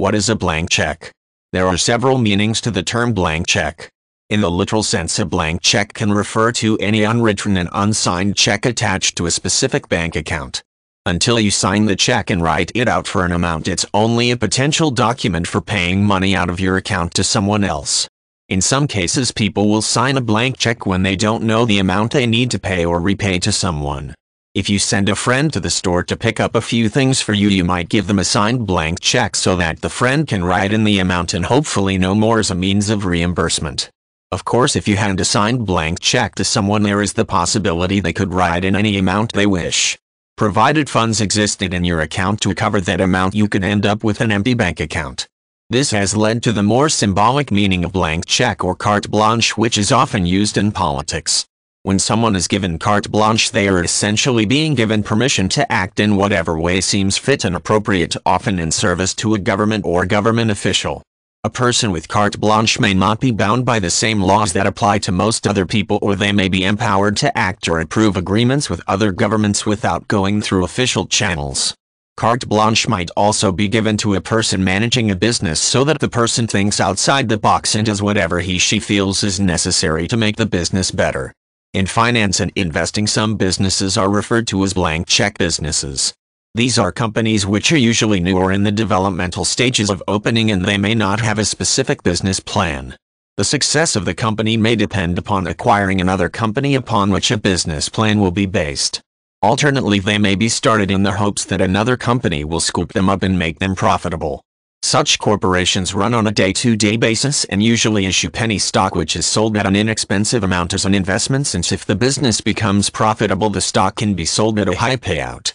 What is a blank check? There are several meanings to the term blank check. In the literal sense a blank check can refer to any unwritten and unsigned check attached to a specific bank account. Until you sign the check and write it out for an amount it's only a potential document for paying money out of your account to someone else. In some cases people will sign a blank check when they don't know the amount they need to pay or repay to someone. If you send a friend to the store to pick up a few things for you you might give them a signed blank check so that the friend can write in the amount and hopefully no more as a means of reimbursement. Of course if you hand a signed blank check to someone there is the possibility they could write in any amount they wish. Provided funds existed in your account to cover that amount you could end up with an empty bank account. This has led to the more symbolic meaning of blank check or carte blanche which is often used in politics. When someone is given carte blanche they are essentially being given permission to act in whatever way seems fit and appropriate often in service to a government or government official. A person with carte blanche may not be bound by the same laws that apply to most other people or they may be empowered to act or approve agreements with other governments without going through official channels. Carte blanche might also be given to a person managing a business so that the person thinks outside the box and does whatever he she feels is necessary to make the business better. In finance and investing some businesses are referred to as blank check businesses. These are companies which are usually new or in the developmental stages of opening and they may not have a specific business plan. The success of the company may depend upon acquiring another company upon which a business plan will be based. Alternately they may be started in the hopes that another company will scoop them up and make them profitable. Such corporations run on a day-to-day -day basis and usually issue penny stock which is sold at an inexpensive amount as an investment since if the business becomes profitable the stock can be sold at a high payout.